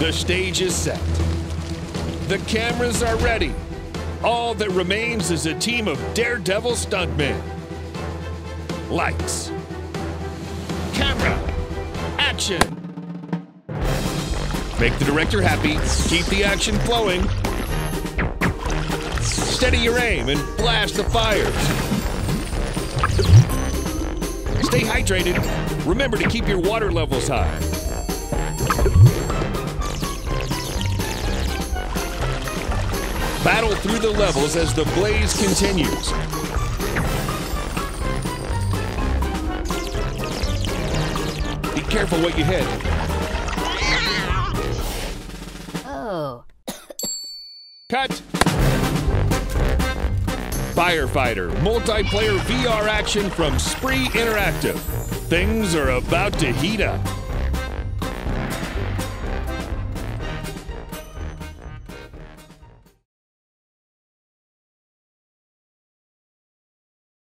The stage is set. The cameras are ready. All that remains is a team of daredevil stuntmen. Lights. Camera. Action. Make the director happy. Keep the action flowing. Steady your aim and blast the fires. Stay hydrated. Remember to keep your water levels high. Battle through the levels as the blaze continues. Be careful what you hit. Oh. Cut! Firefighter multiplayer VR action from Spree Interactive. Things are about to heat up.